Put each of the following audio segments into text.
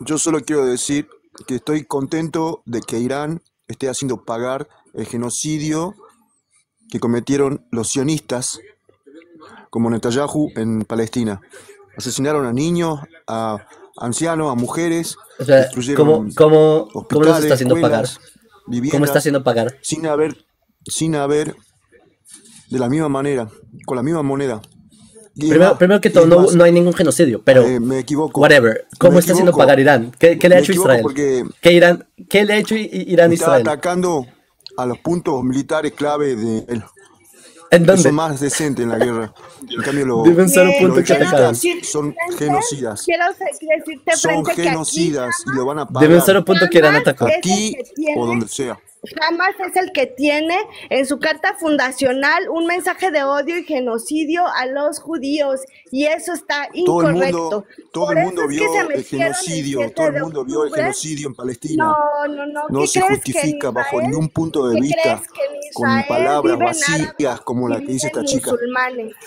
Yo solo quiero decir que estoy contento de que Irán esté haciendo pagar el genocidio que cometieron los sionistas como Netanyahu en Palestina. Asesinaron a niños, a ancianos, a mujeres, O sea, destruyeron ¿cómo, cómo, cómo los está haciendo pagar? viviendas, ¿Cómo está haciendo pagar? sin haber, sin haber, de la misma manera, con la misma moneda. Primero, primero que todo, no, más, no hay ningún genocidio, pero eh, me equivoco. whatever. ¿Cómo Me está haciendo equivoco. pagar Irán? ¿Qué, qué le ha hecho Israel? porque ¿Qué, Irán, ¿Qué le ha hecho Irán a está Israel? atacando a los puntos militares clave de él. ¿En dónde? son más decentes en la guerra. En cambio, los, Deben ser un punto que atacaron. son genocidas. Quiero decirte Son frente que aquí genocidas y lo van a Deben ser un pagar punto que Irán atacó. el aquí o donde sea. Jamás es el que tiene en su carta fundacional un mensaje de odio y genocidio a los judíos y eso está Todo el incorrecto. mundo, todo el mundo vio el genocidio, 7 todo el mundo vio el genocidio en Palestina. No, no, no. No ¿Qué se justifica bajo ningún punto de vista con palabras vacías como la que dice esta chica.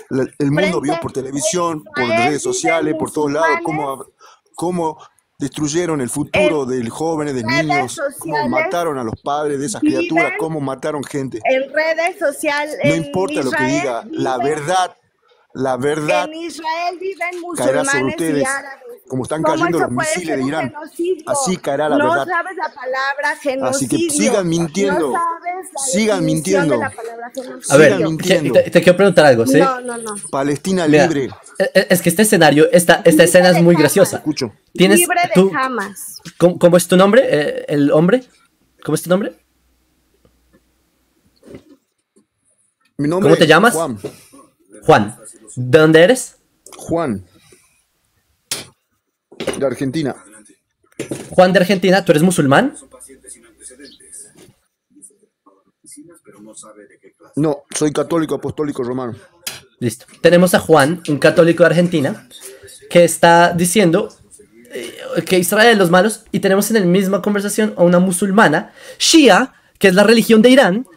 La- El mundo Frente vio por televisión, por redes sociales, por todos lados, cómo, cómo destruyeron el futuro de jóvenes, de niños, cómo mataron a los padres de esas viven criaturas, cómo mataron gente. En redes sociales. No en importa lo que Israel diga, la verdad, la verdad En Israel viven caerá sobre musulmanes y ustedes. árabes. Como están ¿Cómo cayendo los misiles de Irán. Así caerá la no verdad. sabes la palabra genocidio. Así que sigan mintiendo. No sabes la Sigan mintiendo. de la palabra genocidio. A ver, Sigan te, mintiendo. te- te quiero preguntar algo, ¿sí? No, no, no. Palestina Mira, libre. e- es que este escenario, esta, esta escena es muy graciosa. Escucho. Tienes Libre de tú, jamás. ¿cómo, cómo es tu nombre? Eh, ¿El hombre? ¿Cómo es tu nombre? Mi nombre ¿Cómo te llamas? Juan. Juan. ¿De dónde eres? Juan. De Argentina. Juan de Argentina. ¿Tú eres musulmán? No, soy católico apostólico romano. Listo. Tenemos a Juan, un católico de Argentina, que está diciendo eh, que Israel es los malos y tenemos en la misma conversación a una musulmana, Shia, que es la religión de Irán,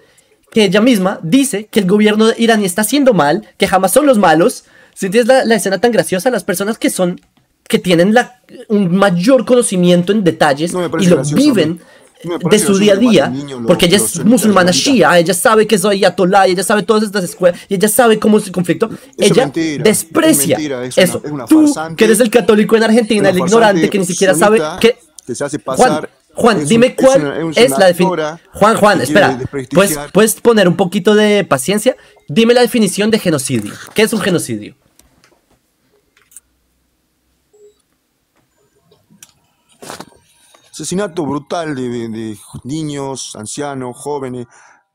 que ella misma dice que el gobierno de iraní está haciendo mal, que jamás son los malos. Si tienes la, la escena tan graciosa, las personas que son, que tienen la, un mayor conocimiento en detalles No y lo gracioso, viven de su día a día, porque ella es musulmana shia, ella sabe que soy Ayatollah, y ella sabe todas estas escuelas, y ella sabe cómo es el conflicto. ella mentira, desprecia es mentira, es eso. una- es una Tú, que eres el católico en Argentina, el ignorante que ni siquiera sabe que... que se hace Juan, pasar, Juan, un- dime es cuál una- es es, la definición. Juan, Juan, espera. Pues, ¿Puedes poner un poquito de paciencia? Dime la definición de genocidio. ¿Qué es un genocidio? Asesinato brutal de, de- de niños, ancianos, jóvenes,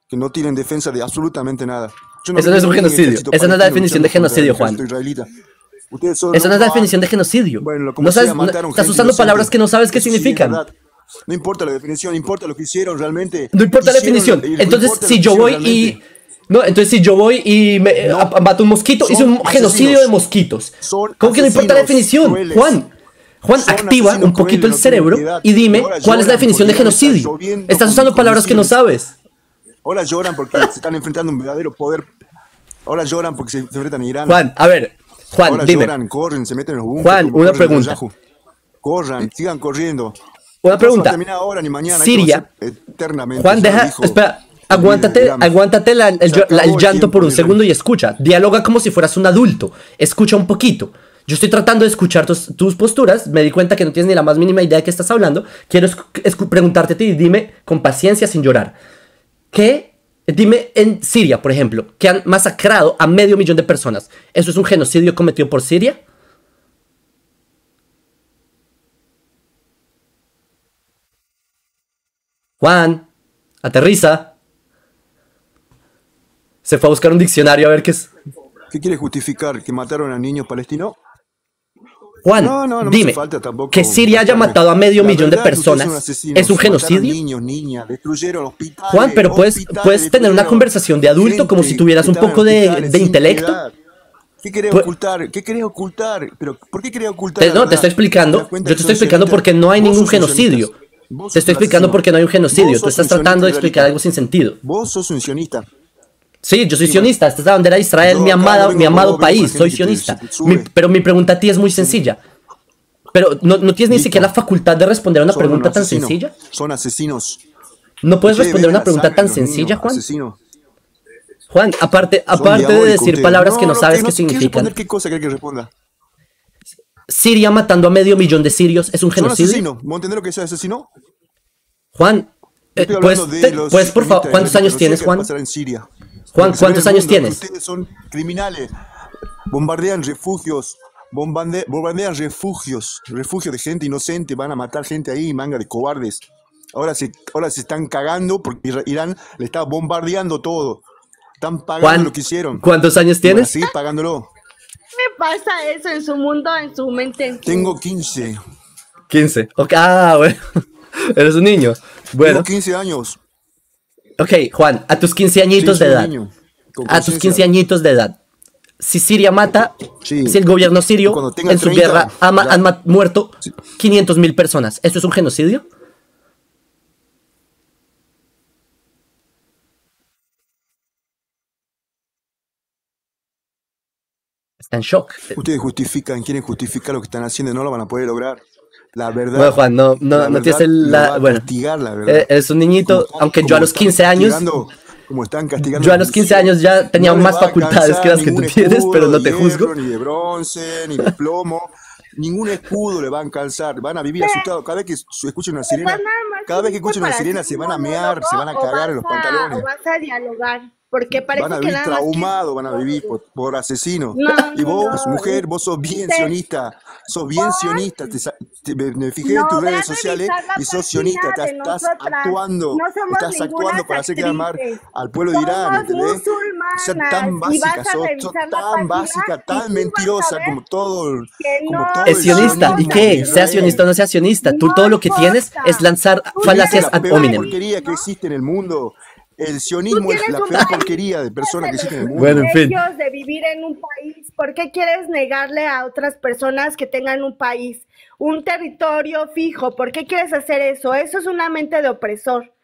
que no tienen defensa de absolutamente nada. Yo Eso no es un genocidio. Esa no es la definición de genocidio, Juan. israelita. Esa no es la definición de genocidio. Bueno, como no sea, sabes, no- mataron estás gente usando inocente. palabras que no sabes qué Eso sí significan. No importa la definición, importa lo que hicieron realmente. No importa la definición. no Entonces, si yo voy y. No, entonces si yo voy y me, No. a- mato un mosquito, hice un genocidio asesinos. de mosquitos. Son ¿Cómo que no importa la definición? crueles. Juan, Juan, activa un poquito el cerebro y dime cuál es la definición de genocidio. Estás usando palabras que no sabes. Ahora lloran porque se están enfrentando a un verdadero poder. Ahora lloran porque se, se enfrentan a Irán. Juan, a ver, Juan, Ahora dime. lloran, corren, se meten en los bunkers. Juan, una pregunta. Corran, sigan corriendo. Una pregunta. terminar ahora ni mañana. esto Siria. Eternamente. Juan, deja, espera, aguántate, aguántate la- el, la- el llanto por un segundo y escucha. Dialoga como si fueras un adulto. Escucha un poquito. Yo estoy tratando de escuchar tus, tus posturas. Me di cuenta que no tienes ni la más mínima idea de qué estás hablando. Quiero preguntarte a ti dime con paciencia, sin llorar. ¿Qué? Dime en Siria, por ejemplo, que han masacrado a medio millón de personas. ¿Eso es un genocidio cometido por Siria? Juan, aterriza. Se fue a buscar un diccionario a ver qué es. ¿Qué quiere justificar? ¿Que mataron a niños palestinos? Juan, No, no, no me dime, hace falta tampoco. que Siria haya matado a medio millón de personas es un genocidio. niños, niñas. Juan, pero puedes, puedes tener una conversación de adulto como si tuvieras un poco de, de intelecto. piedad. ¿Qué querés Pues- ocultar? ¿Qué querés ocultar? ¿Pero por qué querés ocultar? Te- no, te estoy explicando. ¿Te das cuenta Yo te estoy explicando porque no hay ningún genocidio. Te estoy explicando porque no hay un genocidio. Tú estás tratando de explicar algo sin sentido. Vos sos un sionista. Sí, yo soy sionista. Esta es la bandera de Israel, mi amada, mi amado país. Soy sionista. Mi- pero mi pregunta a ti es muy sencilla. pero no, no tienes ni siquiera la facultad de responder a una pregunta un tan asesino. sencilla. Son asesinos. No puedes responder ven una pregunta tan sencilla, Juan. Juan, aparte, aparte de decir palabras que no sabes qué ¿qué significan. ¿Qué cosa que responda? Siria matando a medio millón de sirios es un genocidio. asesinos. ¿Vos entendés lo que es asesino? Juan, eh, pues, te- pues, por favor, ¿cuántos años tienes, Juan? en Siria. Juan, ¿cuántos años mundo tienes? Ustedes son criminales. Bombardean refugios. bombande- bombardean refugios. Refugios de gente inocente. Van a matar gente ahí, manga de cobardes. Ahora se, ahora se están cagando porque Irán le está bombardeando todo. Están pagando Juan, lo que hicieron. ¿cuántos años tienes? seguir pagándolo. ¿Qué pasa eso en su mundo, en su mente? Tengo 15. 15. Ok, ah, bueno. Eres un niño. Bueno, Tengo 15 años. Ok, Juan, a tus 15 añitos Sí, de edad. niño, A tus conciencia. 15 añitos de edad. Si Siria mata, Sí. si el gobierno sirio en su 30, guerra ha ma- ya. han muerto 500 mil personas, ¿eso es un genocidio? Está en shock. Ustedes justifican, quieren justificar lo que están haciendo y no lo van a poder lograr. La verdad. Bueno, Juan, no, no, la no tienes el- la- bueno. castigar, la verdad. Eh, es un niñito, están- aunque yo a los están 15 años, como están castigando yo a los 15 años ya tenía no más facultades que las que tú tienes, pero no te hierro, juzgo. Ni de bronce, ni de plomo. Ningún escudo le va a alcanzar. Van a vivir asustados. Cada vez que su- escuchen una sirena, nada más cada vez que ¿fuiste escuchen una sirena se van a mear, se van a cagar en los pantalones. o vas a dialogar, porque parece Van a que vivir nada más quieres- traumados, van a vivir por, por asesinos. No, y vos, no, mujer, vos sos bien usted- sionista, sos bien Vos- sionista. Te, te- me, me fijé en No, tus ve a redes sociales y sos sionista. Te- estás actuando, estás actuando para hacer quedar mal actrices. al pueblo de Irán, ¿entendés? O sea, tan básica, sos, sos tan básica, tan mentirosa como todo, que como todo Es sionista, ¿y qué? Sea sionista o no sea sionista, tú No todo lo que tienes es lanzar falacias ad hominem. porquería que existe en el mundo. El sionismo es la peor porquería de personas que existe en el mundo. Bueno, en fin. De vivir en un país, ¿por qué quieres negarle a otras personas que tengan un país, un territorio fijo? ¿Por qué quieres hacer eso? Eso es una mente de opresor.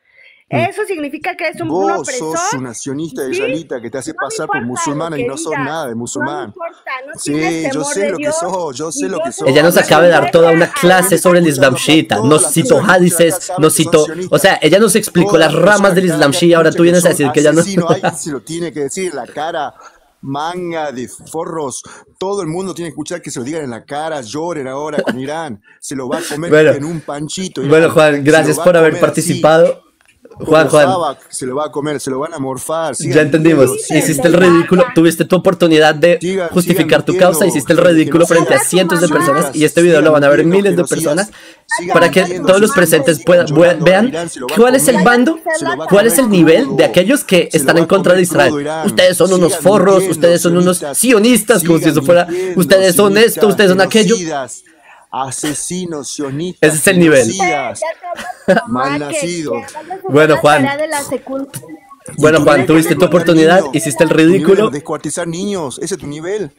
Eso significa que eres un, un Mm. Vos opresor. sos una sionista ¿sí? israelita que te hace No pasar por musulmana y que no sos nada de No me musulmán. importa, no Sí, yo sé de lo que Dios, sos, yo sé lo que sos. Ella nos que acaba de dar toda una clase sobre el Islam Shiita, nos citó hadices, nos citó, o sea, ella nos explicó las ramas del Islam Shia, ahora tú vienes a decir que ella no... Alguien se lo tiene que decir en la cara. Manga de forros, todo el mundo tiene que escuchar que se lo digan en la cara, lloren ahora con Irán, se lo va a comer Bueno. en un panchito. Irán. Bueno, Juan, gracias por haber comer así, participado. Juan, Juan, se lo va a comer, se lo van a morfar. ya entendimos. Hiciste el ridículo, tuviste tu oportunidad de Sigan- justificar sigan tu causa, hiciste el ridículo frente a cientos de personas y este video lo van a ver miles de personas para que todos los presentes puedan vean cuál es el bando, cuál es el nivel de aquellos que están en contra de Israel. Ustedes son unos forros, ustedes son unos sionistas, como si eso fuera, ustedes son esto, ustedes son aquello. Asesinos, sionistas. Ese es el nivel. genocidas. Malnacido. Bueno, Juan. Bueno, Juan, tuviste tu oportunidad, hiciste el ridículo. es Descuartizar niños, ese es tu nivel.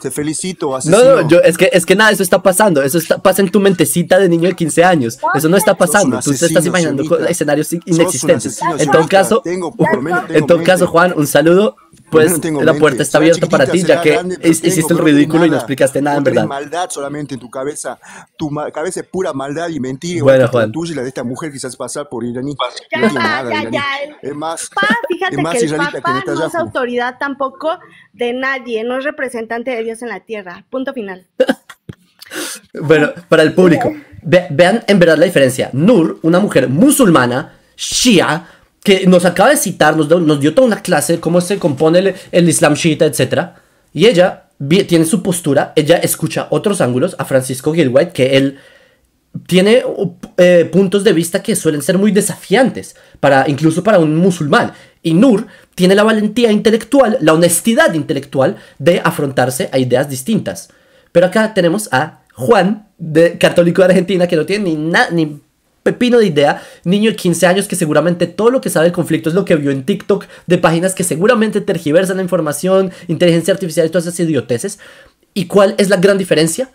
Te felicito, No, asesino. no, yo, es que, es que nada, eso está pasando. Eso está, pasa en tu mentecita de niño de 15 años. Eso no está pasando. Tú te estás imaginando escenarios inexistentes. asesino En todo caso, Tengo- por lo menos tengo en todo mente. caso, Juan, un saludo. Pues tengo la mente. puerta está abierta para ti, ya que grande, hiciste tengo, el ridículo y no explicaste nada en verdad. maldad solamente en tu cabeza. Tu ma- cabeza es pura maldad y mentira. Bueno, Juan. La tuya y la de esta mujer hace pasar por iraní. Ya, No nada ya, iraní. ya. Es más, Pa, fíjate es más que el que Papa no es autoridad tampoco de nadie, no es representante de Dios en la tierra. Punto final. Bueno, para el público, ve- vean en verdad la diferencia. Nur, una mujer musulmana, shia, que nos acaba de citar, nos, dio- toda una clase de cómo se compone el, el Islam shiita, etc. Y ella tiene su postura, ella escucha otros ángulos a Francisco Gilwhite, que él tiene eh, puntos de vista que suelen ser muy desafiantes, para, incluso para un musulmán. Y Nur tiene la valentía intelectual, la honestidad intelectual de afrontarse a ideas distintas. Pero acá tenemos a Juan, de, católico de Argentina, que no tiene ni, na- ni pepino de idea, niño de 15 años que seguramente todo lo que sabe del conflicto es lo que vio en TikTok de páginas que seguramente tergiversan la información, inteligencia artificial y todas esas idioteces. ¿Y cuál es la gran diferencia?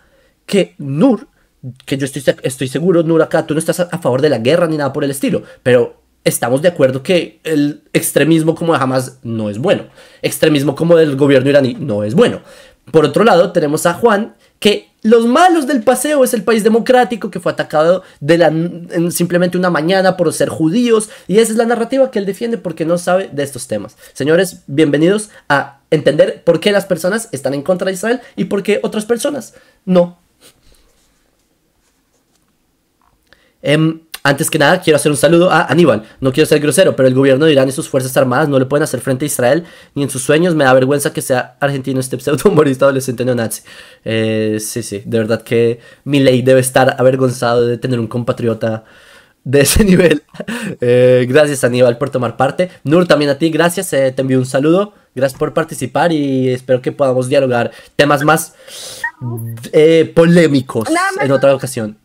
Que Nur, que yo estoy, estoy seguro, Nur, acá tú no estás a, a favor de la guerra ni nada por el estilo, pero estamos de acuerdo que el extremismo como de Hamas no es bueno. Extremismo como del gobierno iraní no es bueno. Por otro lado, tenemos a Juan, que los malos del paseo es el país democrático que fue atacado de la, en simplemente una mañana por ser judíos. Y esa es la narrativa que él defiende porque no sabe de estos temas. Señores, bienvenidos a entender por qué las personas están en contra de Israel y por qué otras personas no. Em, antes que nada, quiero hacer un saludo a Aníbal. No quiero ser grosero, pero el gobierno de Irán y sus fuerzas armadas no le pueden hacer frente a Israel ni en sus sueños. Me da vergüenza que sea argentino este pseudo humorista adolescente neonazi. Eh, sí, sí, de verdad que mi ley debe estar avergonzado de tener un compatriota de ese nivel. Eh, gracias Aníbal por tomar parte. Nur, también a ti, gracias. Eh, te envío un saludo. Gracias por participar y espero que podamos dialogar temas más polémicos en otra ocasión.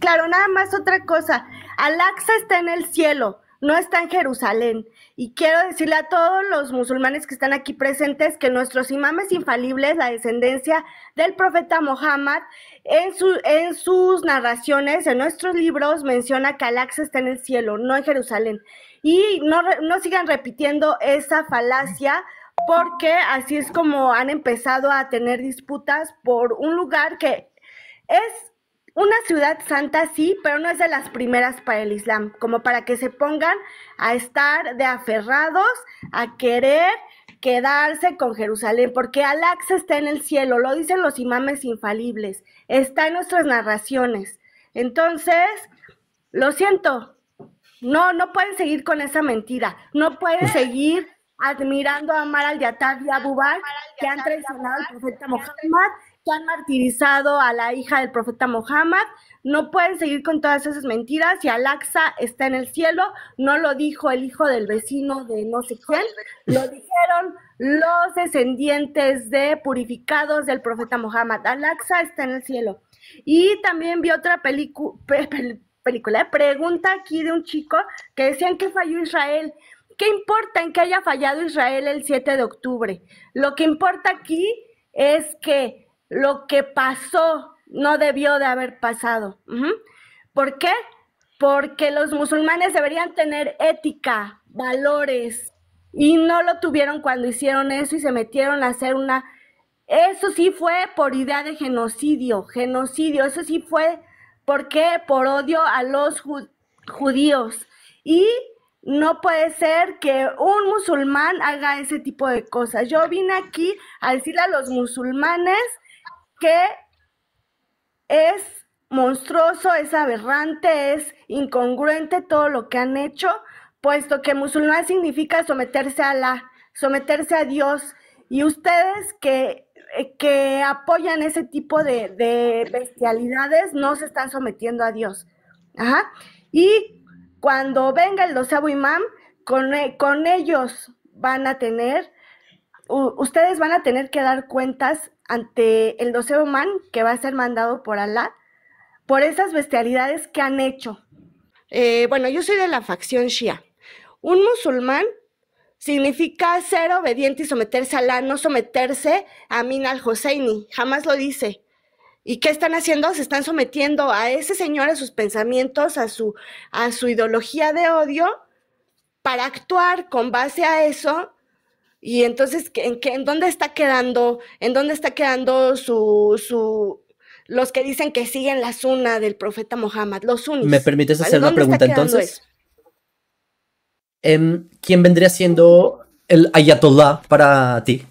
Claro, nada más otra cosa. Al-Aqsa está en el cielo, no está en Jerusalén. Y quiero decirle a todos los musulmanes que están aquí presentes que nuestros imames infalibles, la descendencia del profeta Muhammad, en, su, en sus narraciones, en nuestros libros, menciona que Al-Aqsa está en el cielo, no en Jerusalén. Y no, no sigan repitiendo esa falacia porque así es como han empezado a tener disputas por un lugar que es una ciudad santa sí, pero no es de las primeras para el Islam, como para que se pongan a estar de aferrados, a querer quedarse con Jerusalén, porque Al-Aqsa está en el cielo, lo dicen los imames infalibles, está en nuestras narraciones. Entonces, lo siento, no, no pueden seguir con esa mentira, no pueden seguir admirando a Amar al-Yatar y a Bakr, que han traicionado al profeta Muhammad han martirizado a la hija del profeta Mohammed, no pueden seguir con todas esas mentiras y Al-Aqsa está en el cielo, no lo dijo el hijo del vecino de no sé quién, lo dijeron los descendientes de purificados del profeta Mohammed. Al-Aqsa está en el cielo. Y también vi otra película, pregunta aquí de un chico que decían que falló Israel. ¿Qué importa en que haya fallado Israel el 7 de octubre? Lo que importa aquí es que lo que pasó no debió de haber pasado. ¿Por qué? Porque los musulmanes deberían tener ética, valores, y no lo tuvieron cuando hicieron eso y se metieron a hacer una... Eso sí fue por idea de genocidio, genocidio, eso sí fue, ¿por qué? Por odio a los judíos. Y no puede ser que un musulmán haga ese tipo de cosas. Yo vine aquí a decirle a los musulmanes que es monstruoso, es aberrante, es incongruente todo lo que han hecho, puesto que musulmán significa someterse a la, someterse a Dios. Y ustedes que, eh, que apoyan ese tipo de, de, bestialidades no se están sometiendo a Dios. Ajá. Y cuando venga el doceavo imam, con, e, con ellos van a tener, ustedes van a tener que dar cuentas ante el doceavo man que va a ser mandado por Alá por esas bestialidades que han hecho. Eh, bueno, yo soy de la facción Shia. Un musulmán significa ser obediente y someterse a Alá, no someterse a Min al-Husseini. Jamás lo dice. ¿Y qué están haciendo? Se están sometiendo a ese señor, a sus pensamientos, a su, a su ideología de odio, para actuar con base a eso y entonces, ¿en, qué, ¿en dónde está quedando, en dónde está quedando su, su, los que dicen que siguen la suna del profeta Muhammad, los sunis? ¿Me permites hacer una pregunta entonces? Em, ¿Quién vendría siendo el ayatollah para ti?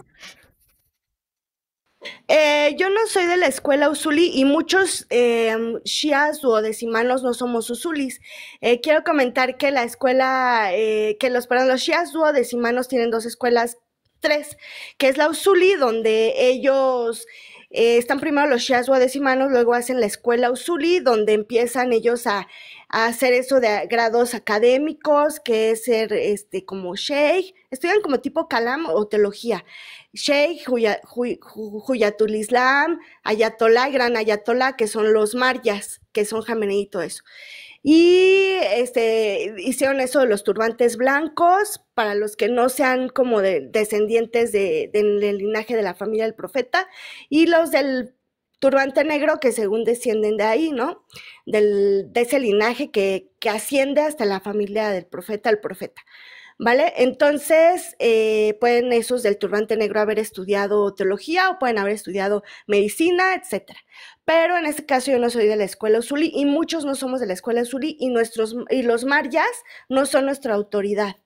Eh, yo no soy de la escuela usuli y muchos eh, shias o decimanos no somos usulis. Eh, quiero comentar que la escuela, eh, que los, perdón, los shias o decimanos tienen dos escuelas, tres, que es la usuli, donde ellos están primero los shias decimanos, luego hacen la escuela usuli, donde empiezan ellos a, hacer eso de grados académicos, que es ser este, como sheikh, estudian como tipo kalam o teología. Sheikh, Huyatul Islam, Ayatollah, Gran Ayatollah, que son los Maryas, que son Jamenei y todo eso. Y este, hicieron eso de los turbantes blancos, para los que no sean como descendientes del linaje de la familia del profeta, y los del turbante negro, que según descienden de ahí, ¿no? Del, de ese linaje que, que asciende hasta la familia del profeta, el profeta. ¿Vale? Entonces, eh, pueden esos del turbante negro haber estudiado teología o pueden haber estudiado medicina, etcétera. Pero en este caso yo no soy de la escuela Usuli y muchos no somos de la escuela Usuli y, nuestros, y los mayas no son nuestra autoridad.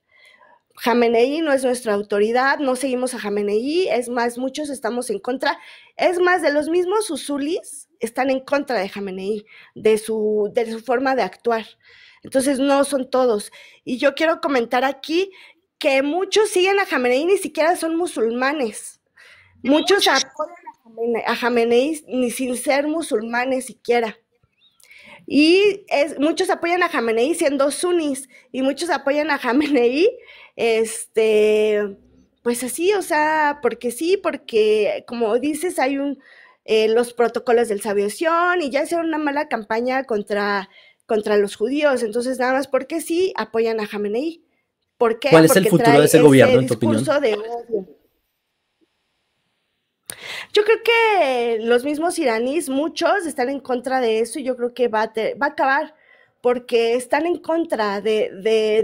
Jamenei no es nuestra autoridad, no seguimos a Jamenei, es más, muchos estamos en contra, es más, de los mismos Usulis están en contra de Jamenei, de su, de su forma de actuar. Entonces, no son todos. Y yo quiero comentar aquí que muchos siguen a Jamenei, ni siquiera son musulmanes. Muchos apoyan a Jamenei, ni sin ser musulmanes siquiera. Y es, muchos apoyan a Jamenei siendo sunnis y muchos apoyan a Jamenei, este, pues así, o sea, porque sí, porque como dices, hay un, eh, los protocolos del Sabioción y ya hicieron una mala campaña contra contra los judíos. Entonces, nada más porque sí apoyan a Jamenei. ¿Por qué? ¿Cuál es el futuro de ese gobierno, en tu opinión? Yo creo que los mismos iraníes, muchos están en contra de eso y yo creo que va a, va a acabar porque están en contra de,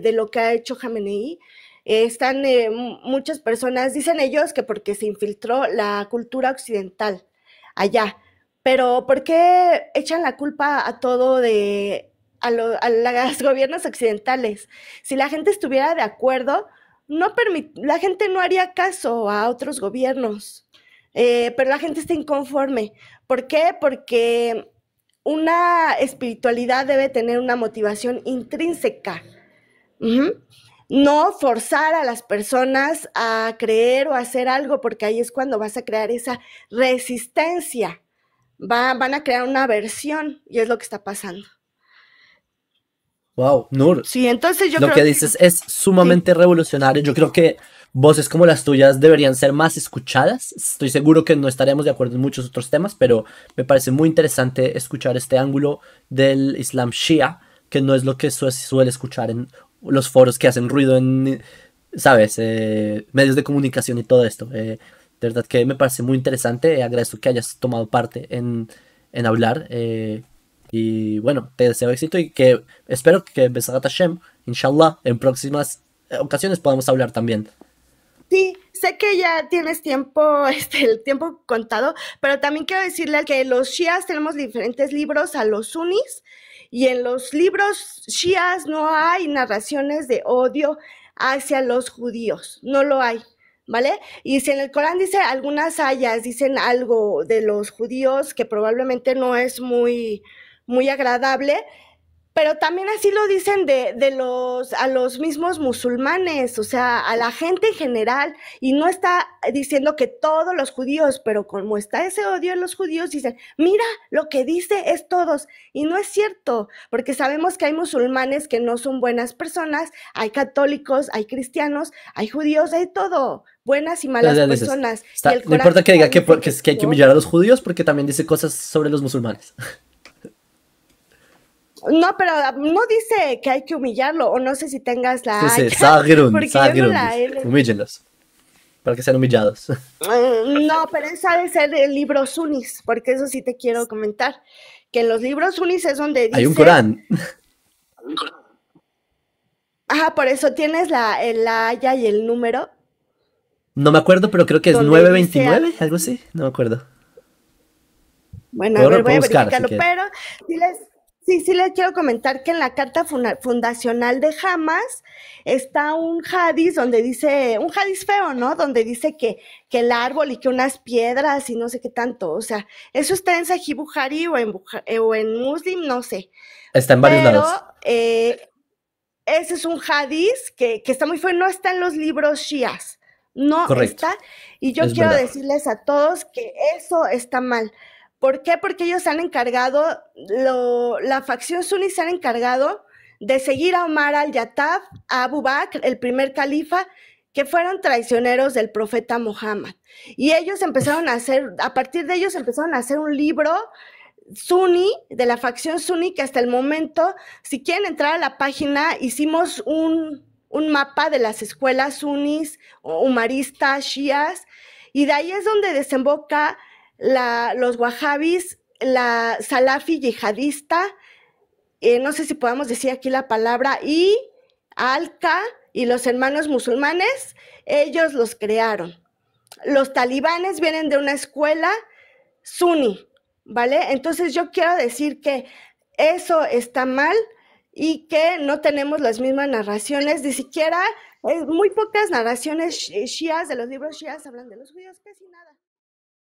de, lo que ha hecho Jamenei. están eh, muchas personas, dicen ellos que porque se infiltró la cultura occidental allá, pero ¿por qué echan la culpa a todo de a, los gobiernos occidentales. Si la gente estuviera de acuerdo, no la gente no haría caso a otros gobiernos, eh, pero la gente está inconforme. ¿Por qué? Porque una espiritualidad debe tener una motivación intrínseca. No forzar a las personas a creer o hacer algo, porque ahí es cuando vas a crear esa resistencia. van a crear una aversión y es lo que está pasando. Wow, Nur. Sí, entonces yo Lo que dices es sumamente revolucionario. Yo creo que voces como las tuyas deberían ser más escuchadas. Estoy seguro que no estaremos de acuerdo en muchos otros temas, pero me parece muy interesante escuchar este ángulo del Islam Shia, que no es lo que se suele escuchar en los foros que hacen ruido en, ¿sabes? Eh, medios de comunicación y todo esto. Eh, de verdad que me parece muy interesante. Agradezco que hayas tomado parte en, en hablar. Y bueno, te deseo éxito y que espero que Besagat Hashem, inshallah, en próximas ocasiones podamos hablar también. Sí, sé que ya tienes tiempo, este, el tiempo contado, pero también quiero decirle que los shias tenemos diferentes libros a los sunnis y en los libros shias no hay narraciones de odio hacia los judíos, no lo hay. ¿Vale? Y si en el Corán dice algunas ayas dicen algo de los judíos que probablemente no es muy, muy agradable, pero también así lo dicen de, de, los, a los mismos musulmanes, o sea, a la gente en general, y no está diciendo que todos los judíos, pero como está ese odio en los judíos, dicen, mira, lo que dice es todos, y no es cierto, porque sabemos que hay musulmanes que no son buenas personas, hay católicos, hay cristianos, hay judíos, hay todo, buenas y malas personas. no importa que diga que, que, que hay que humillar a los judíos, porque también dice cosas sobre los musulmanes. No, pero no dice que hay que humillarlo, o no sé si tengas la. Sí, sí, Sagrun, Sagrun. Humíllenlos. Para que sean humillados. Mm, no, pero esa debe ser el libro Sunis, porque eso sí te quiero comentar. Que en los libros Sunis es donde dice. Hay un Corán. Ajá, por eso tienes la, el haya y el número. No me acuerdo, pero creo que es 929, algo así. No me acuerdo. Bueno, a ver, voy a verificarlo, pero diles Sí, sí les quiero comentar que en la carta fundacional de Hamas está un hadis donde dice, un hadis feo, ¿no? Donde dice que, que el árbol y que unas piedras y no sé qué tanto. O sea, eso está en Sahih Bukhari o en, eh, o en Muslim, no sé. Está en varios Pero, lados. Eh, ese es un hadis que, que, está muy feo, no está en los libros shias. No está. Y yo quiero decirles a todos que eso está mal. ¿Por qué? Porque ellos se han encargado, la facción suní se han encargado de seguir a Omar al-Yatab, a Abu Bakr, el primer califa, que fueron traicioneros del profeta Muhammad. Y ellos empezaron a hacer, a partir de ellos empezaron a hacer un libro suní, de la facción suní, que hasta el momento, si quieren entrar a la página, hicimos un, mapa de las escuelas sunis, humaristas, shias, y de ahí es donde desemboca la, los wahhabis, la salafi yihadista, eh, no sé si podemos decir aquí la palabra, y alca y los hermanos musulmanes, ellos los crearon. Los talibanes vienen de una escuela suní, ¿vale? Entonces yo quiero decir que eso está mal y que no tenemos las mismas narraciones, ni siquiera, eh, muy pocas narraciones shias de los libros shias hablan de los judíos, casi nada.